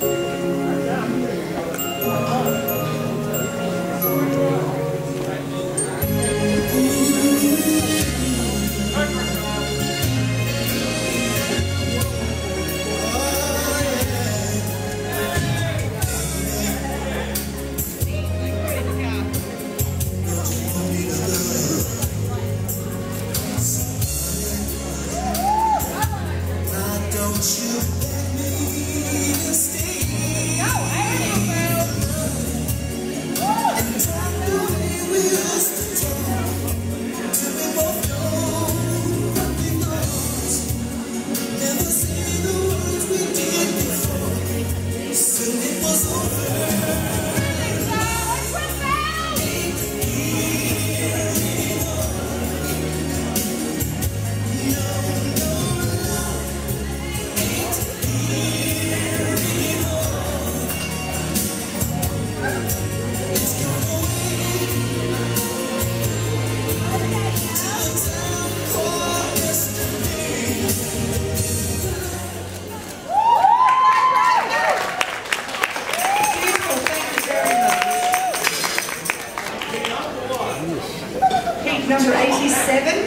you Christ. Number 87 is Tango.